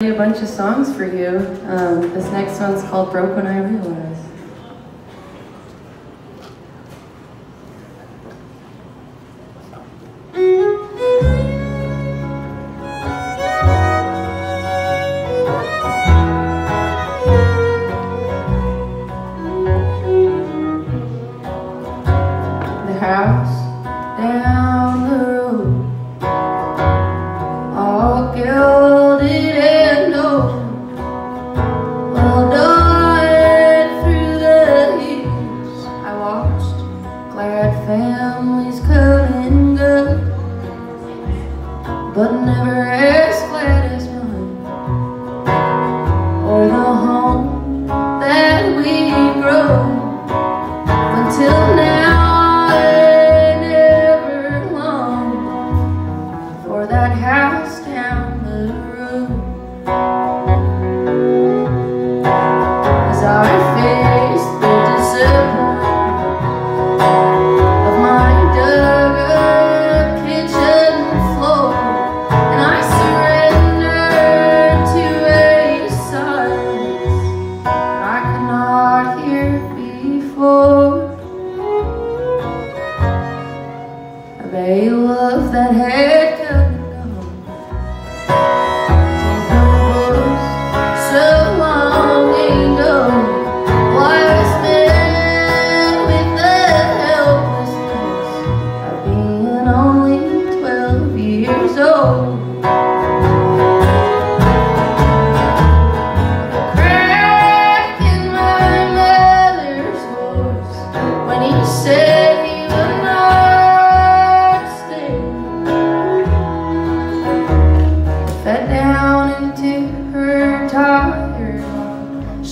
a bunch of songs for you. Um, this next one's called Broke When I Realize. The house down the road, all gilded come and go, but never as glad as mine, or the home that we grow. Until now, I never longed for that house down the road. de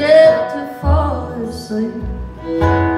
to fall asleep.